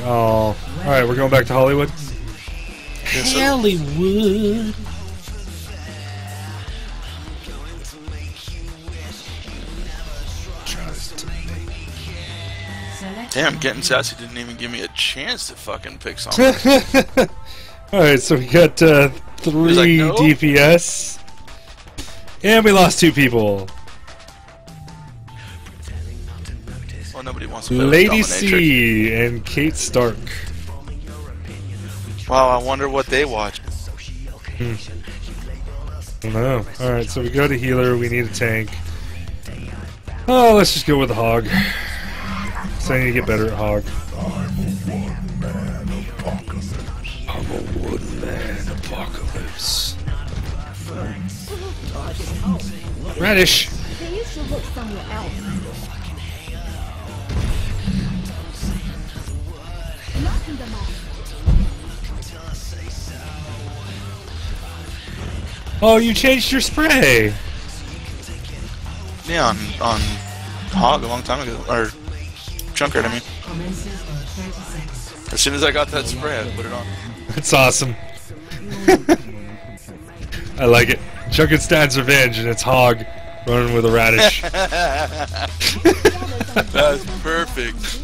you. Oh, all right. We're going back to Hollywood. Yes, sir. Hollywood. Damn, getting sassy didn't even give me a chance to fucking pick something. all right, so we got uh, three like, no. DPS, and we lost two people. Well, nobody wants to Lady C and Kate Stark. Wow, I wonder what they watch. Hmm. I don't know. All right, so we go to healer. We need a tank. Oh, let's just go with the hog. So I need to get better at hog. I'm a one man apocalypse. Radish. Then you should look somewhere else. Oh, you changed your spray. Yeah, on, on Hog a long time ago. Or Junkrat, I mean. As soon as I got that spray, I put it on. That's awesome. I like it. Junkenstein's Revenge, and it's hog running with a radish. That's perfect.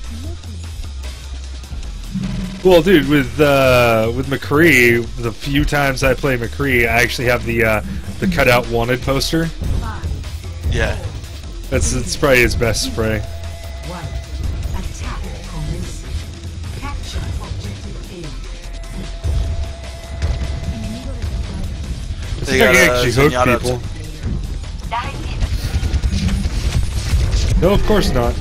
Well, dude, with uh, with McCree, the few times I play McCree, I actually have the uh, the cutout wanted poster. Yeah. That's it's probably his best spray. One. Attack commence. Capture objective A. I They got, uh, actually hook people. No, of course not.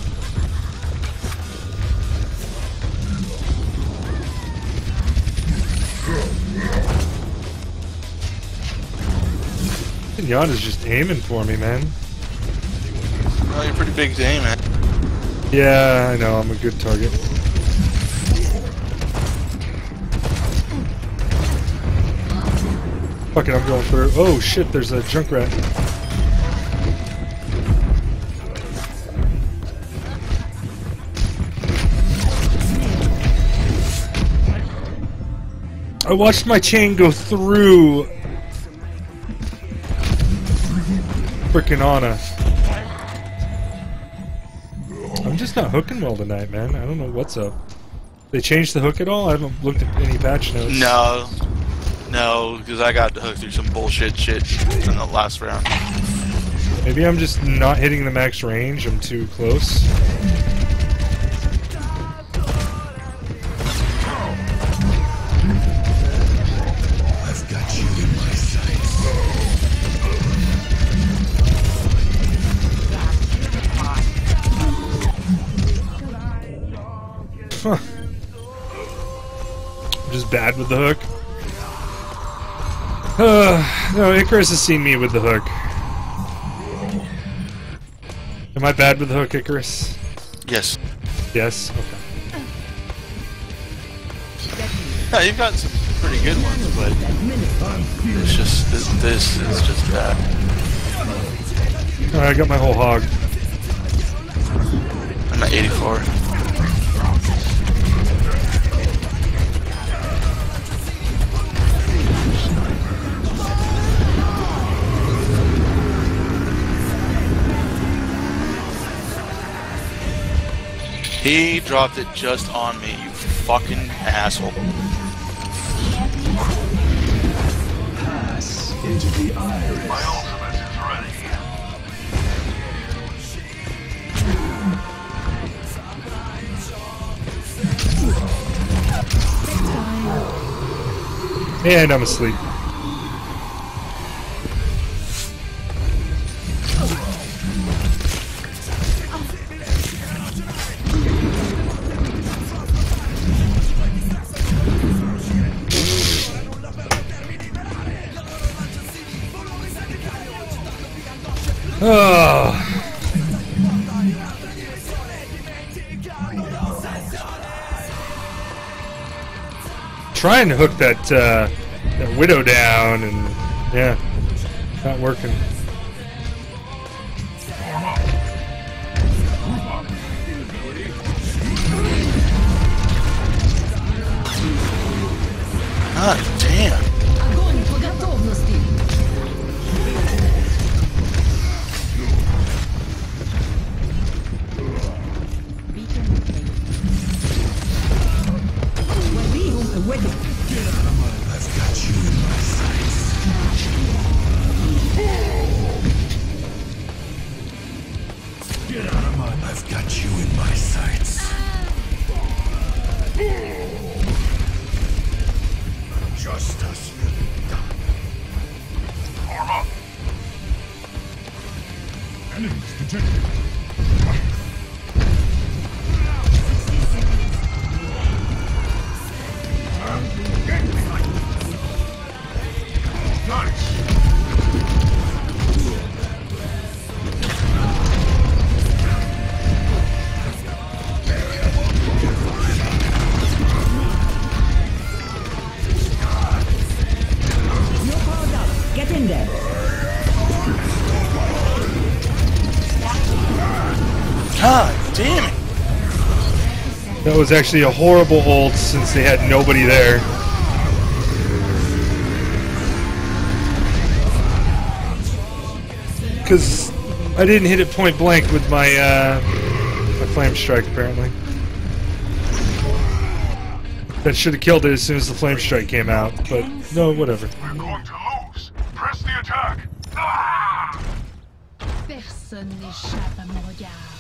Yana's just aiming for me, man. Oh, you're pretty big to aim at. Yeah, I know, I'm a good target. Fuck it, I'm going through. Oh shit, there's a Junkrat. I watched my chain go through freaking Ana. I'm just not hooking well tonight, man. I don't know what's up. They changed the hook at all? I haven't looked at any patch notes. No. No, because I got hooked through some bullshit shit in the last round. Maybe I'm just not hitting the max range. I'm too close. I'm just bad with the hook. Uh, no, Icarus has seen me with the hook. Am I bad with the hook, Icarus? Yes. Yes? Okay. Yeah, you've got some pretty good ones, but it's just this, this is just bad. Alright, I got my whole hog. I'm at 84. He dropped it just on me, you fucking asshole. Pass into the iris. My ultimate is ready. And I'm asleep. Trying to hook that uh, that widow down, and yeah, not working. Ah. God damn it. That was actually a horrible ult since they had nobody there. Because I didn't hit it point blank with my, uh, my flame strike, apparently. That should have killed it as soon as the flame strike came out, but no, whatever. We're going to lose. Press the attack. Ah! Personne n'échappe à mon regard.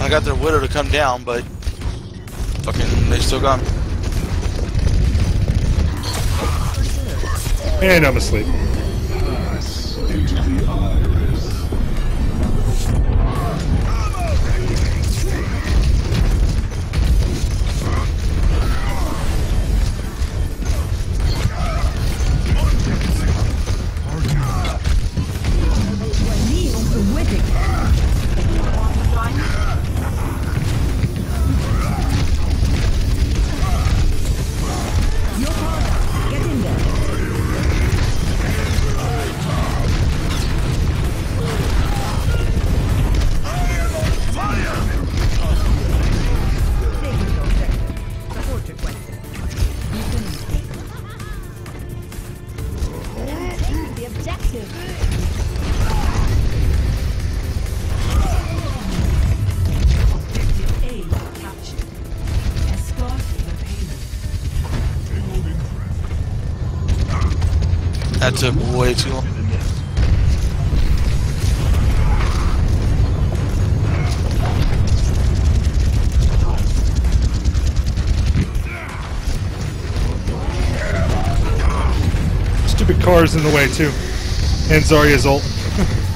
I got their widow to come down, but fucking they still got me. And I'm asleep. Took way too long. Stupid car's in the way, too. And Zarya's ult.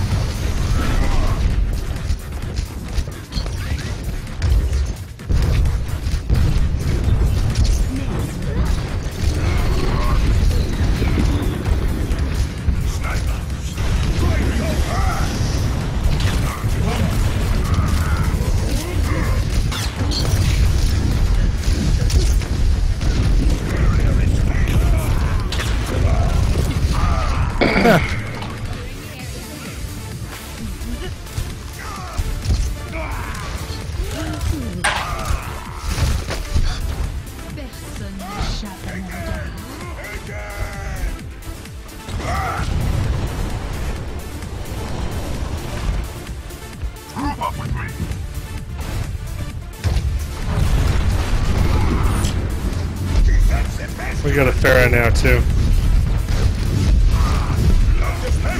Got now, too.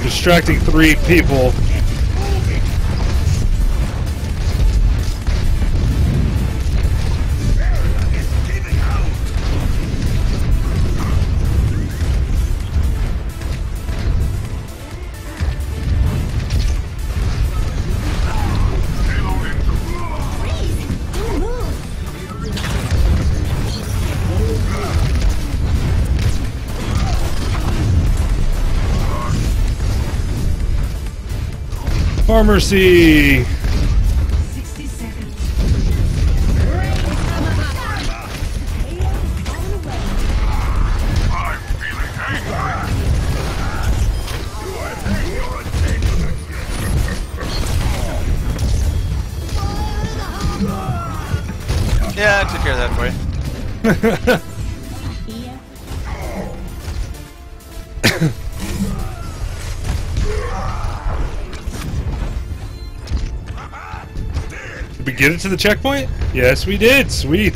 Distracting three people. Mercy. Yeah, I took care of that for you. Did we get it to the checkpoint? Yes, we did. Sweet.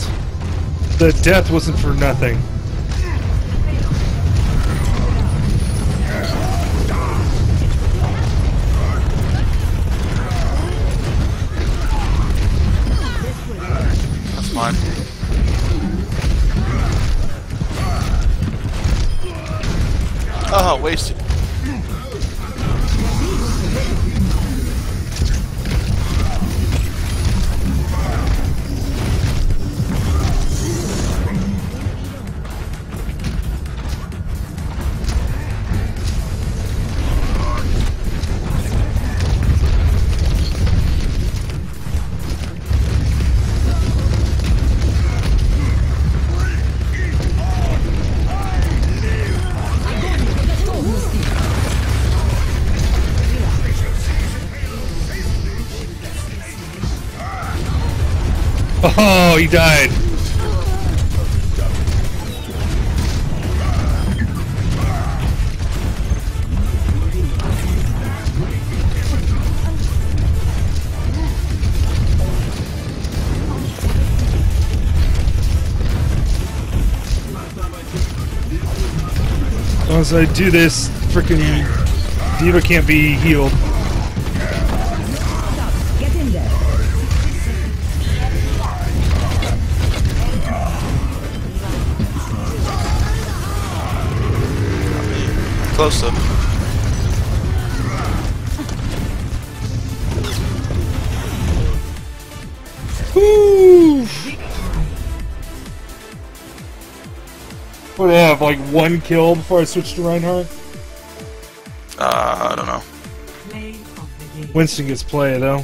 The death wasn't for nothing. That's fine. Oh, wasted. He died. Once I do this, freaking D.Va can't be healed. Close up. Woo! What do I have, like one kill before I switch to Reinhardt? Uh, I don't know. Winston gets play though.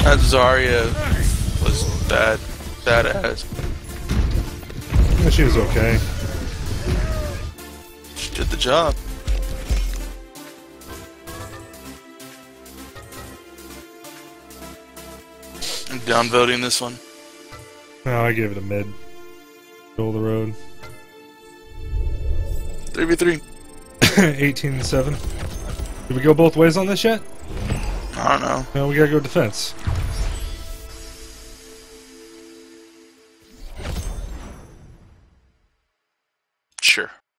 That Zarya was bad. Badass. Yeah, she was okay. She did the job. I'm downvoting this one. No, I gave it a mid. Middle of the road. 3v3. 18 and 7. Did we go both ways on this yet? I don't know. No, we gotta go defense.